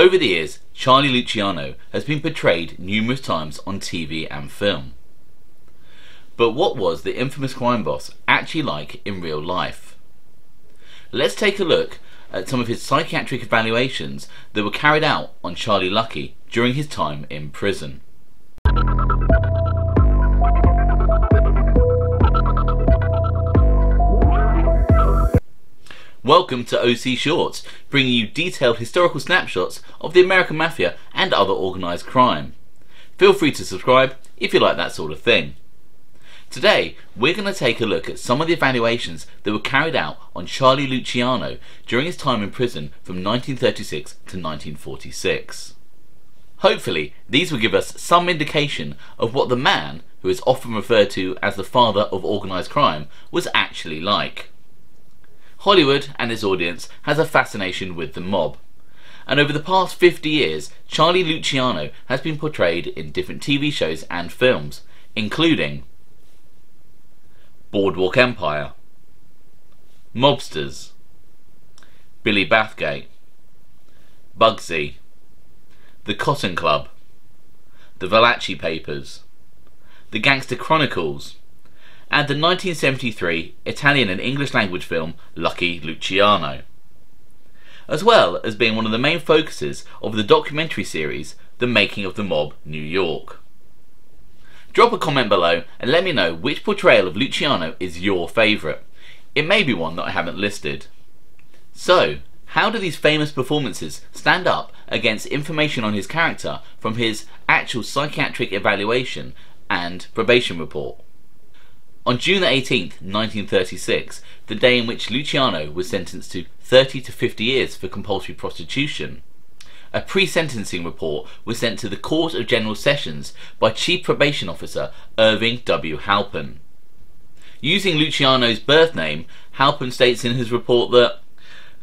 Over the years, Charlie Luciano has been portrayed numerous times on TV and film. But what was the infamous crime boss actually like in real life? Let's take a look at some of his psychiatric evaluations that were carried out on Charlie Lucky during his time in prison. Welcome to OC Shortz, bringing you detailed historical snapshots of the American Mafia and other organised crime. Feel free to subscribe if you like that sort of thing. Today, we're going to take a look at some of the evaluations that were carried out on Charlie Luciano during his time in prison from 1936 to 1946. Hopefully, these will give us some indication of what the man, who is often referred to as the father of organised crime, was actually like. Hollywood and its audience has a fascination with the mob. And over the past 50 years, Charlie Luciano has been portrayed in different TV shows and films, including Boardwalk Empire, Mobsters, Billy Bathgate, Bugsy, The Cotton Club, The Valachi Papers, The Gangster Chronicles, and the 1973 Italian and English language film Lucky Luciano, as well as being one of the main focuses of the documentary series The Making of the Mob New York. Drop a comment below and let me know which portrayal of Luciano is your favourite. It may be one that I haven't listed. So, how do these famous performances stand up against information on his character from his actual psychiatric evaluation and probation report? On June 18, 1936, the day in which Luciano was sentenced to 30 to 50 years for compulsory prostitution, a pre-sentencing report was sent to the Court of General Sessions by Chief Probation Officer Irving W. Halpin. Using Luciano's birth name, Halpin states in his report that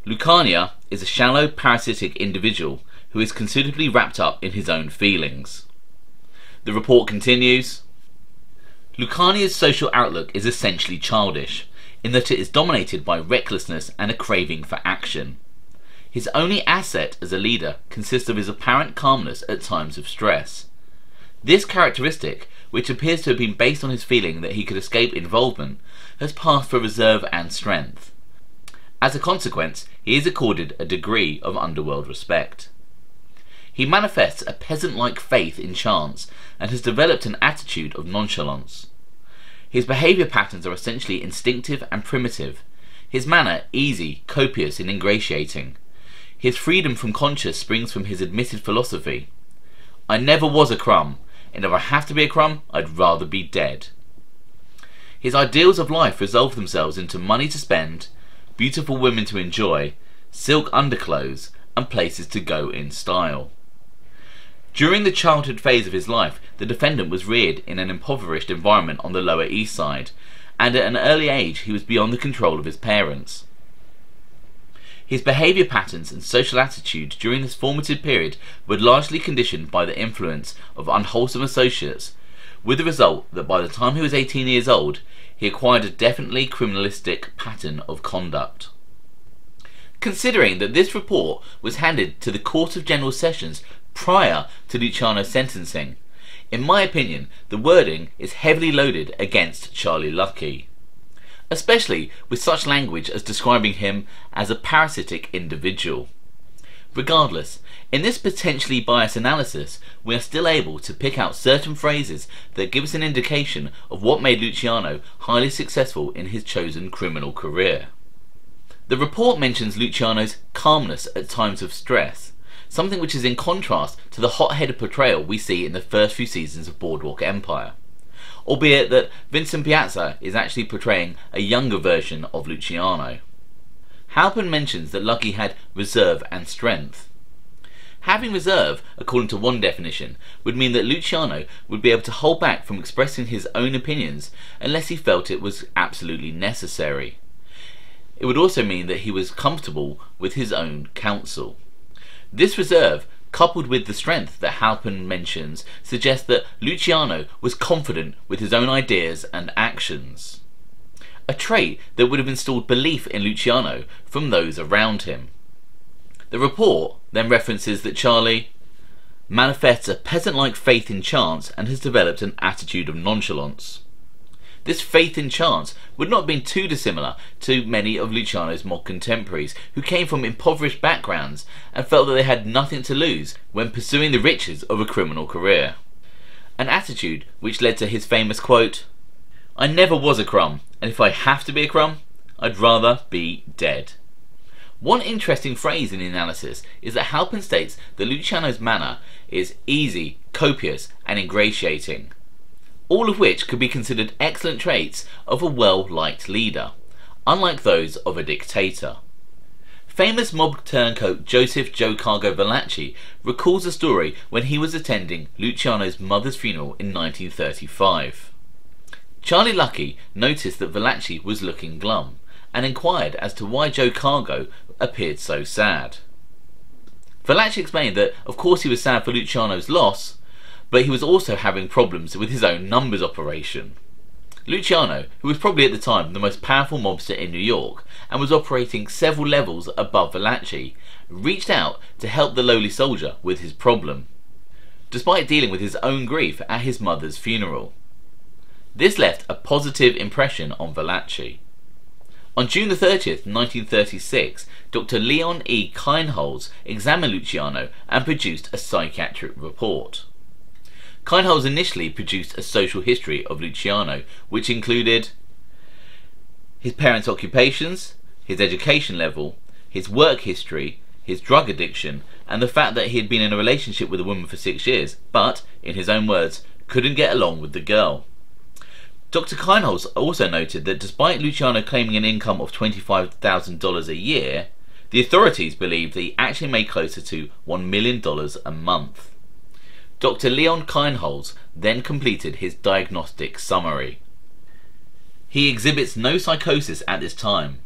Lucania is a shallow, parasitic individual who is considerably wrapped up in his own feelings. The report continues Lucania's social outlook is essentially childish, in that it is dominated by recklessness and a craving for action. His only asset as a leader consists of his apparent calmness at times of stress. This characteristic, which appears to have been based on his feeling that he could escape involvement, has passed for reserve and strength. As a consequence, he is accorded a degree of underworld respect. He manifests a peasant-like faith in chance and has developed an attitude of nonchalance. His behaviour patterns are essentially instinctive and primitive, his manner easy, copious and ingratiating. His freedom from conscience springs from his admitted philosophy. I never was a crumb, and if I have to be a crumb, I'd rather be dead. His ideals of life resolve themselves into money to spend, beautiful women to enjoy, silk underclothes, and places to go in style. During the childhood phase of his life, the defendant was reared in an impoverished environment on the Lower East Side, and at an early age he was beyond the control of his parents. His behaviour patterns and social attitude during this formative period were largely conditioned by the influence of unwholesome associates, with the result that by the time he was 18 years old, he acquired a definitely criminalistic pattern of conduct. Considering that this report was handed to the Court of General Sessions prior to Luciano's sentencing. In my opinion, the wording is heavily loaded against Charlie Lucky, especially with such language as describing him as a parasitic individual. Regardless, in this potentially biased analysis, we are still able to pick out certain phrases that give us an indication of what made Luciano highly successful in his chosen criminal career. The report mentions Luciano's calmness at times of stress, something which is in contrast to the hot-headed portrayal we see in the first few seasons of Boardwalk Empire. Albeit that Vincent Piazza is actually portraying a younger version of Luciano. Halpin mentions that Lucky had reserve and strength. Having reserve, according to one definition, would mean that Luciano would be able to hold back from expressing his own opinions unless he felt it was absolutely necessary. It would also mean that he was comfortable with his own counsel. This reserve, coupled with the strength that Halpin mentions, suggests that Luciano was confident with his own ideas and actions. A trait that would have installed belief in Luciano from those around him. The report then references that Charlie manifests a peasant-like faith in chance and has developed an attitude of nonchalance. This faith in chance would not have been too dissimilar to many of Luciano's mob contemporaries who came from impoverished backgrounds and felt that they had nothing to lose when pursuing the riches of a criminal career. An attitude which led to his famous quote, I never was a crumb, and if I have to be a crumb, I'd rather be dead. One interesting phrase in the analysis is that Halpin states that Luciano's manner is easy, copious, and ingratiating all of which could be considered excellent traits of a well-liked leader, unlike those of a dictator. Famous mob turncoat Joseph Joe Cargo Valachi recalls a story when he was attending Luciano's mother's funeral in 1935. Charlie Lucky noticed that Valachi was looking glum and inquired as to why Joe Cargo appeared so sad. Valachi explained that of course he was sad for Luciano's loss, but he was also having problems with his own numbers operation. Luciano, who was probably at the time the most powerful mobster in New York and was operating several levels above Valachi, reached out to help the lowly soldier with his problem, despite dealing with his own grief at his mother's funeral. This left a positive impression on Valachi. On June 30th, 1936, Dr. Leon E. Kienholz examined Luciano and produced a psychiatric report. Kienholz initially produced a social history of Luciano, which included his parents' occupations, his education level, his work history, his drug addiction, and the fact that he had been in a relationship with a woman for six years, but, in his own words, couldn't get along with the girl. Dr. Kienholz also noted that despite Luciano claiming an income of $25,000 a year, the authorities believed that he actually made closer to $1 million a month. Dr. Leon Kienholz then completed his diagnostic summary. He exhibits no psychosis at this time.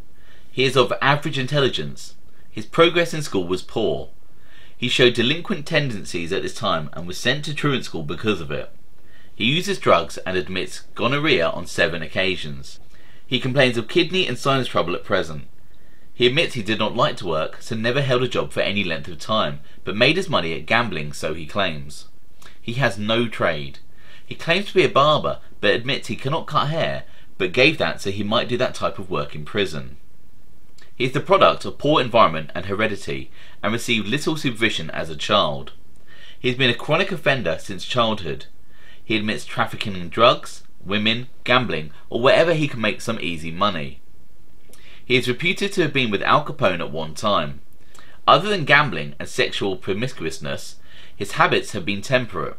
He is of average intelligence. His progress in school was poor. He showed delinquent tendencies at this time and was sent to truant school because of it. He uses drugs and admits gonorrhea on seven occasions. He complains of kidney and sinus trouble at present. He admits he did not like to work, so never held a job for any length of time, but made his money at gambling, so he claims. He has no trade. He claims to be a barber, but admits he cannot cut hair, but gave that so he might do that type of work in prison. He is the product of poor environment and heredity, and received little supervision as a child. He has been a chronic offender since childhood. He admits trafficking in drugs, women, gambling, or wherever he can make some easy money. He is reputed to have been with Al Capone at one time. Other than gambling and sexual promiscuousness, his habits have been temperate.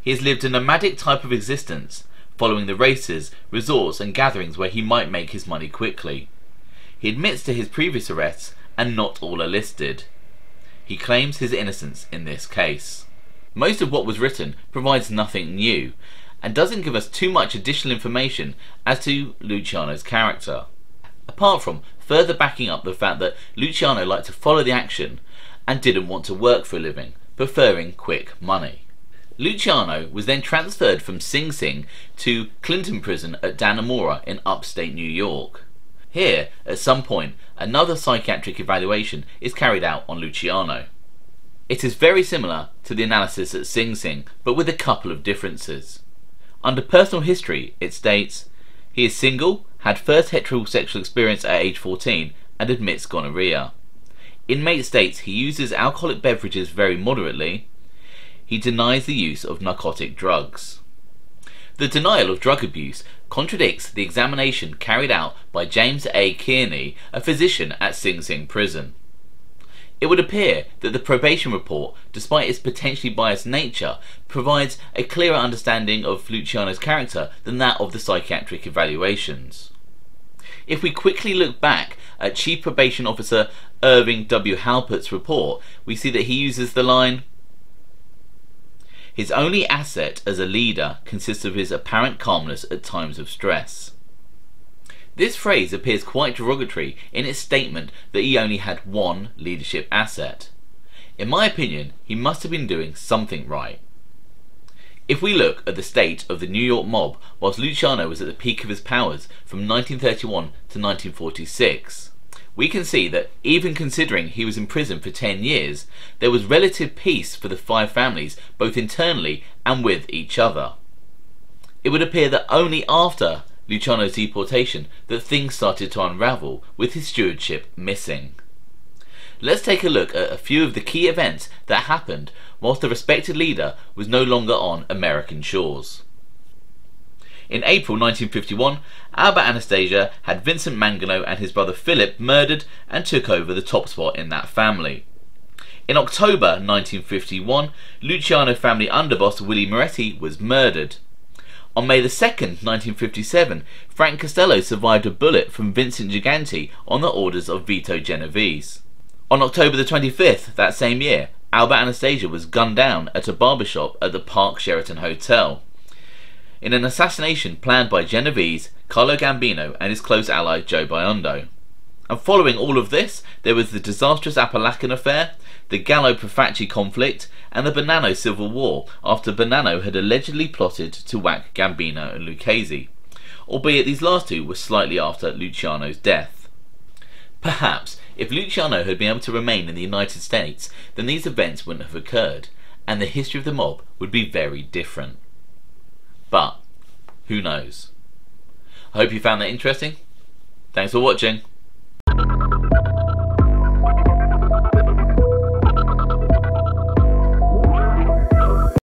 He has lived a nomadic type of existence, following the races, resorts and gatherings where he might make his money quickly. He admits to his previous arrests and not all are listed. He claims his innocence in this case. Most of what was written provides nothing new and doesn't give us too much additional information as to Luciano's character. Apart from further backing up the fact that Luciano liked to follow the action and didn't want to work for a living, preferring quick money. Luciano was then transferred from Sing Sing to Clinton Prison at Dannemora in upstate New York. Here, at some point, another psychiatric evaluation is carried out on Luciano. It is very similar to the analysis at Sing Sing, but with a couple of differences. Under personal history, it states, he is single, had first heterosexual experience at age 14, and admits gonorrhea. Inmate states he uses alcoholic beverages very moderately. He denies the use of narcotic drugs. The denial of drug abuse contradicts the examination carried out by James A. Kearney, a physician at Sing Sing prison. It would appear that the probation report, despite its potentially biased nature, provides a clearer understanding of Luciano's character than that of the psychiatric evaluations. If we quickly look back at Chief Probation Officer Irving W. Halpert's report, we see that he uses the line, His only asset as a leader consists of his apparent calmness at times of stress. This phrase appears quite derogatory in its statement that he only had one leadership asset. In my opinion, he must have been doing something right. If we look at the state of the New York mob whilst Luciano was at the peak of his powers from 1931 to 1946, we can see that even considering he was in prison for 10 years, there was relative peace for the five families, both internally and with each other. It would appear that only after Luciano's deportation that things started to unravel, with his stewardship missing. Let's take a look at a few of the key events that happened whilst the respected leader was no longer on American shores. In April 1951, Albert Anastasia had Vincent Mangano and his brother Philip murdered and took over the top spot in that family. In October 1951, Luciano family underboss Willie Moretti was murdered. On May 2, 1957, Frank Costello survived a bullet from Vincent Gigante on the orders of Vito Genovese. On October the 25th that same year, Albert Anastasia was gunned down at a barbershop at the Park Sheraton Hotel in an assassination planned by Genovese, Carlo Gambino, and his close ally Joe Biondo. And following all of this, there was the disastrous Apalachin affair, the Gallo Profaci conflict, and the Bonanno Civil War, after Bonanno had allegedly plotted to whack Gambino and Lucchese, albeit these last two were slightly after Luciano's death. Perhaps, if Luciano had been able to remain in the United States, then these events wouldn't have occurred, and the history of the mob would be very different. But, who knows? I hope you found that interesting. Thanks for watching.